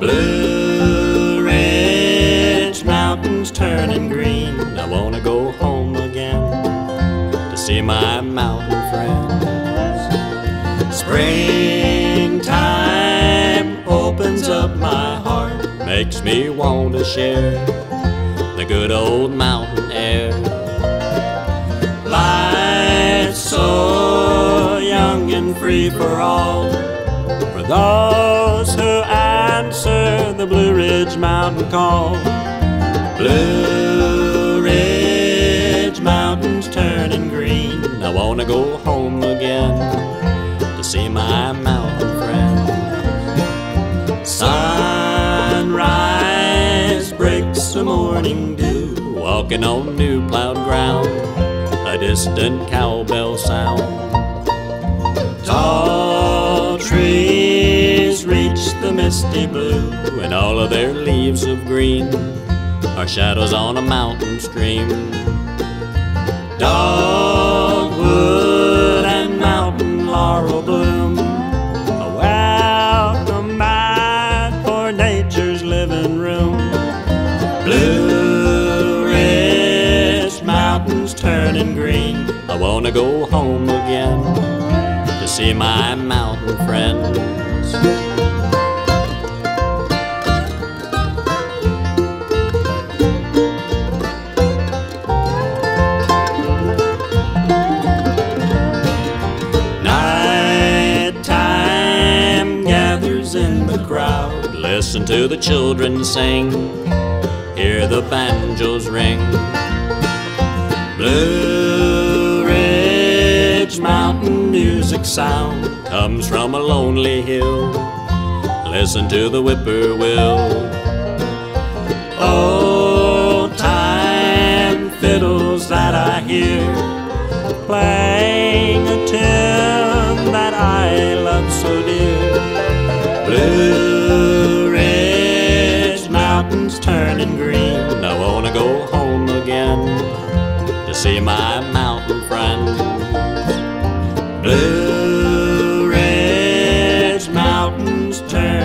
Blue Ridge Mountains turning green. I wanna go home again to see my mountain friends. Springtime opens up my heart, makes me want to share the good old mountain air. Life's so young and free for all, for those who answer the Blue Ridge Mountain call. Blue Ridge Mountains turning green. I wanna go home again to see my mountain friends. Sunrise breaks the morning dew, walking on new plowed ground. A distant cowbell sound. Misty blue, and all of their leaves of green are shadows on a mountain stream. Dogwood and mountain laurel bloom, a welcome mat for nature's living room. Blue Ridge Mountains turning green. I wanna go home again to see my mountain friends. Listen to the children sing. Hear the banjos ring. Blue Ridge Mountain music sound comes from a lonely hill. Listen to the whippoorwill. Old time fiddles that I hear playing mountains turning green. I wanna go home again to see my mountain friends. Blue Ridge Mountains turn.